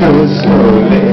go slowly.